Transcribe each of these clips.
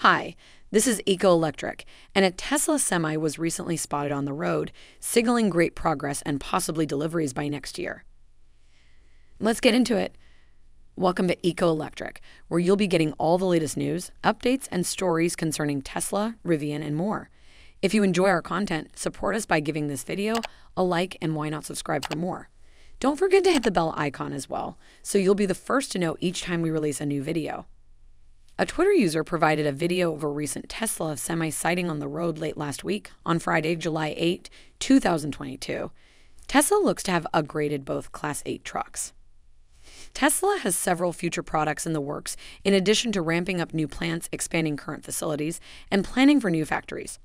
Hi, this is Eco Electric, and a Tesla semi was recently spotted on the road, signaling great progress and possibly deliveries by next year. Let's get into it. Welcome to Eco Electric, where you'll be getting all the latest news, updates, and stories concerning Tesla, Rivian, and more. If you enjoy our content, support us by giving this video a like and why not subscribe for more. Don't forget to hit the bell icon as well, so you'll be the first to know each time we release a new video. A Twitter user provided a video of a recent Tesla semi sighting on the road late last week, on Friday, July 8, 2022. Tesla looks to have upgraded both Class 8 trucks. Tesla has several future products in the works, in addition to ramping up new plants, expanding current facilities, and planning for new factories.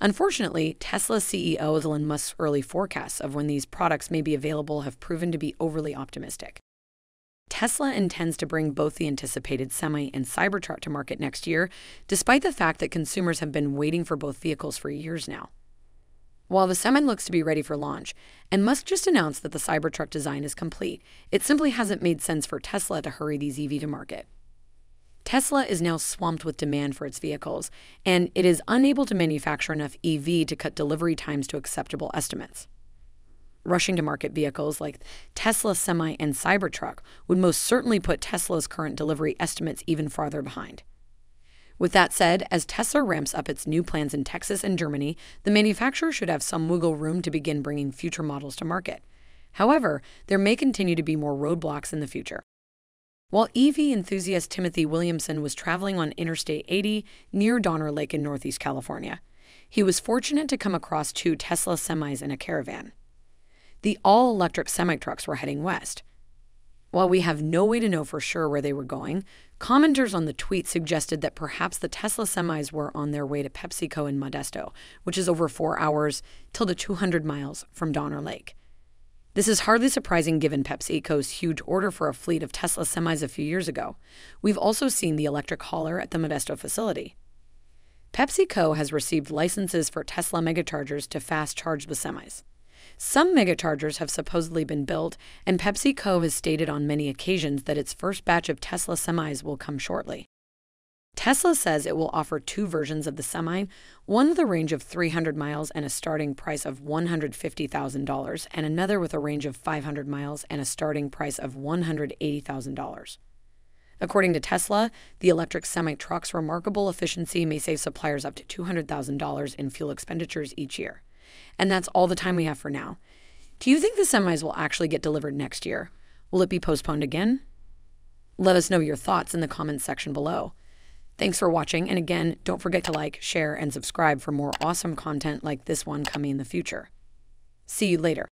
Unfortunately, Tesla CEO Elon Musk's early forecasts of when these products may be available have proven to be overly optimistic. Tesla intends to bring both the anticipated Semi and Cybertruck to market next year, despite the fact that consumers have been waiting for both vehicles for years now. While the Semi looks to be ready for launch, and Musk just announced that the Cybertruck design is complete, it simply hasn't made sense for Tesla to hurry these EV to market. Tesla is now swamped with demand for its vehicles, and it is unable to manufacture enough EV to cut delivery times to acceptable estimates rushing to market vehicles like Tesla Semi and Cybertruck would most certainly put Tesla's current delivery estimates even farther behind. With that said, as Tesla ramps up its new plans in Texas and Germany, the manufacturer should have some wiggle room to begin bringing future models to market. However, there may continue to be more roadblocks in the future. While EV enthusiast Timothy Williamson was traveling on Interstate 80 near Donner Lake in Northeast California, he was fortunate to come across two Tesla semis in a caravan the all electric semi trucks were heading west. While we have no way to know for sure where they were going, commenters on the tweet suggested that perhaps the Tesla semis were on their way to PepsiCo in Modesto, which is over four hours till the 200 miles from Donner Lake. This is hardly surprising given PepsiCo's huge order for a fleet of Tesla semis a few years ago. We've also seen the electric hauler at the Modesto facility. PepsiCo has received licenses for Tesla megachargers to fast charge the semis. Some megachargers have supposedly been built, and PepsiCo has stated on many occasions that its first batch of Tesla semis will come shortly. Tesla says it will offer two versions of the semi, one with a range of 300 miles and a starting price of $150,000, and another with a range of 500 miles and a starting price of $180,000. According to Tesla, the electric semi truck's remarkable efficiency may save suppliers up to $200,000 in fuel expenditures each year. And that's all the time we have for now. Do you think the semis will actually get delivered next year? Will it be postponed again? Let us know your thoughts in the comments section below. Thanks for watching, and again, don't forget to like, share, and subscribe for more awesome content like this one coming in the future. See you later.